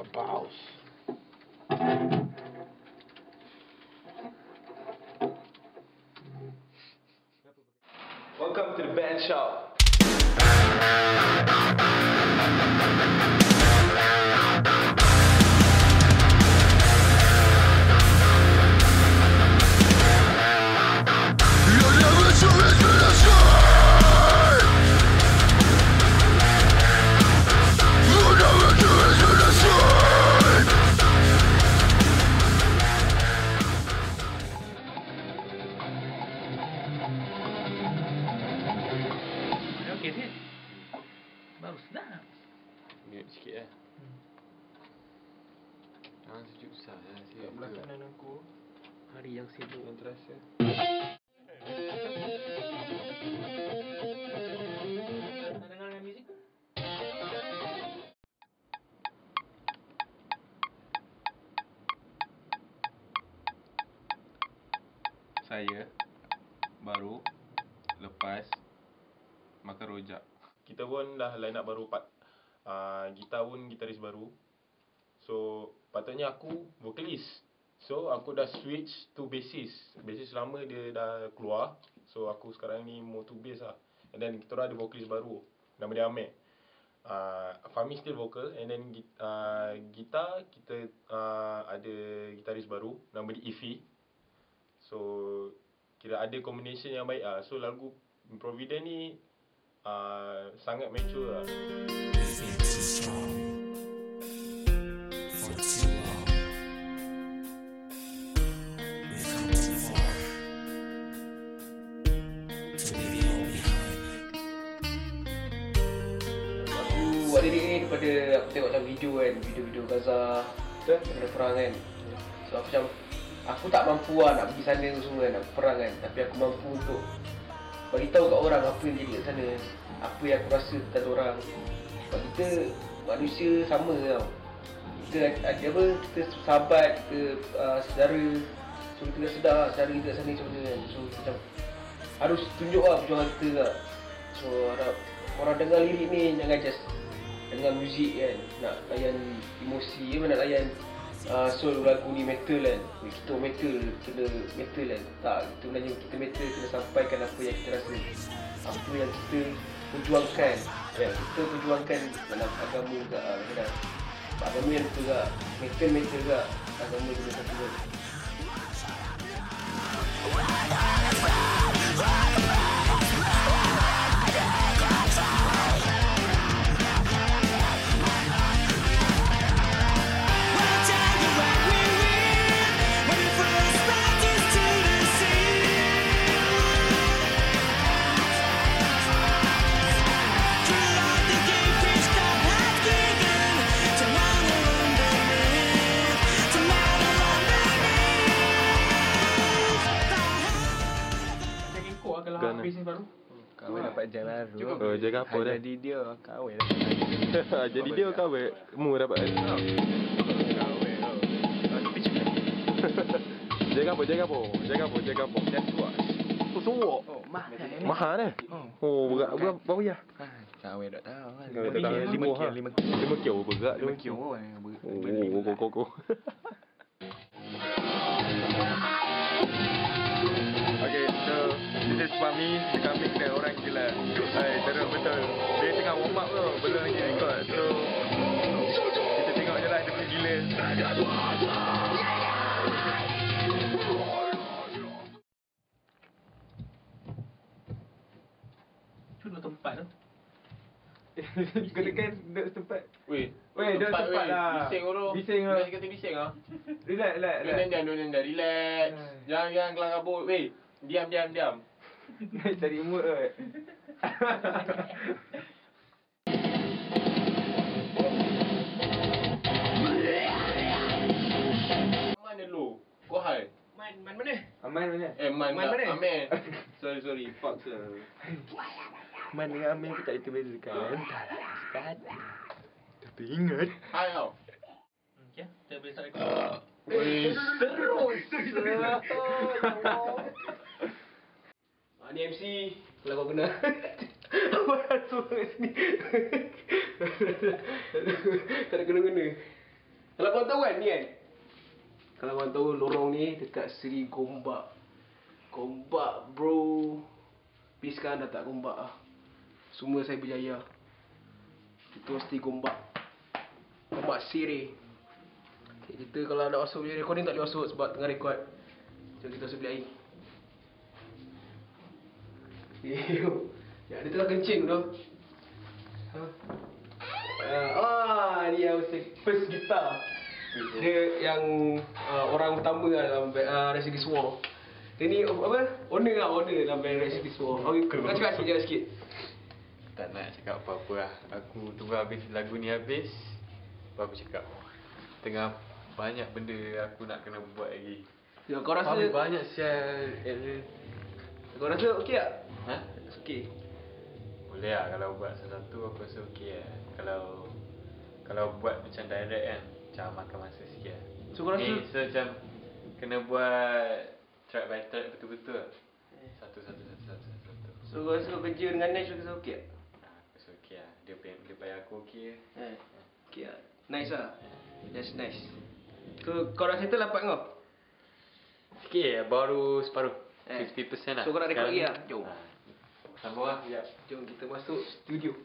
about Baru sedap. Mute sikit eh. Jangan sejuk besar. Sejuk Belah betul. kanan aku Hari yang sibuk. yang terasa. Saya baru lepas makan rojak. Kita pun dah line up baru part. Uh, gitar pun gitaris baru. So patutnya aku vokalis. So aku dah switch to bassist. Bassist lama dia dah keluar. So aku sekarang ni more to bass lah. And then kita ada vokalis baru. Nama dia Amir. Uh, Fahmi still vocal and then uh, gitar kita uh, ada gitaris baru nama dia Ifi. So kira ada combination yang baik ah. So lagu Provident ni uh, sangat mature lah. Ada ni daripada aku tengok dalam video kan Video-video Gaza. Daripada perang kan. So aku macam Aku tak mampu lah nak pergi sana tu semua kan Nak perang kan. Tapi aku mampu untuk Bagi tahu kat orang apa yang jadi kat sana Apa yang aku rasa tentang orang. Sebab kita manusia sama tau. Kita ada apa Kita sahabat Kita uh, saudara. So kita dah sedar saudara kita kat sana macam mana kan? So macam Harus tunjuk lah perjuangan kita kak So harap orang dengar lirik ni jangan just dengar muzik kan. Nak layan emosi ke nak layan uh, soul lagu ni metal kan kita metal kena metal kan tak kita sebenarnya kita metal kena sampaikan apa yang kita rasa. Apa yang kita perjuangkan. Ya kita perjuangkan dalam agama juga ah, kadang agama yang juga. Metal metal juga. Agama juga satu kan dapat jam baru. Cukup. Oh, jaga apa dah? Jadi dia kahwin. Jadi dia kau mu dapat. Kahwin. Jaga apa? Jaga apa? Jaga apa? Jaga apa? That's what. Oh, suwak. Oh, mahal ni. Mahal eh? Oh. Oh, berat berapa berapa ya? Ah, Kahwin tak tahu kan. Kahwin tak tahu, Lima kilo, lima kilo. Lima kilo berat Lima tu. kilo. Ber- Oh, beli kau lah. Fahmi dekat mic dia orang gila. Hai, teruk betul. Dia tengah warm up tu, belum lagi record. So kita tengok je lah dia punya gila. Cuma tempat tu. Kena kan duduk tempat. Weh, Weh, duduk tempat lah. Bising orang. Bising lah. Dia kata bising ah. Relax, relax, relax. diam diam diam relax. Jangan jangan kelang kabut. Weh, diam diam diam. Nak cari mood kot. Mana lu? Kau hai. Man, man mana? Aman mana? Eh, man, Man mana? Amen. sorry, sorry. Fuck, sir. Man dengan Amin pun tak diterbezakan. Tak lah. Tapi ingat. Hai tau. Okay, kita boleh start record. Weh, terus. Ah, ni MC Kalau kau kena Apa dah suruh kat sini Tak ada kena-kena Kalau kau tahu kan ni kan. Kalau kau tahu lorong ni dekat Seri Gombak. Gombak bro. Tapi sekarang dah tak gombak ah. Semua saya berjaya. Itu mesti gombak. Gombak Siri. Okay, kita kalau nak masuk punya recording tak boleh masuk sebab tengah record. Jom kita masuk bilik air. ya, dia tengah kencing tu. Ha? Uh, ah, ni yang first guitar. Dia yang uh, orang pertama lah dalam uh, Resident War. Dia ni uh, apa? Owner lah, owner dalam band Resident War. Okay, kau cakap sikit, cakap sikit. Tak nak cakap apa-apa lah. Aku tunggu habis lagu ni habis. Baru aku cakap. Tengah banyak benda aku nak kena buat lagi. Ya, kau rasa Habis banyak sial. Eh, kau rasa okey tak? Ha? Okey. Boleh lah kalau buat satu-satu aku rasa okey lah. Kalau kalau buat macam direct kan macam makan masa sikit lah. So, kau rasa- so macam kena buat track by track betul-betul lah. Satu-satu satu-satu satu. So kau rasa kau kerja dengan Nash rasa okey tak? Ah, Aku rasa okey lah. Dia payah, dia payah aku okey lah. Eh. Okey lah. Nice lah. That's nice. Kau, kau dah settle dapat kau? Okey, baru separuh. Eh. 50% lah. So, kau nak Sekarang lagi lah? Jom. Ah. Sambung lah. Jom kita masuk studio.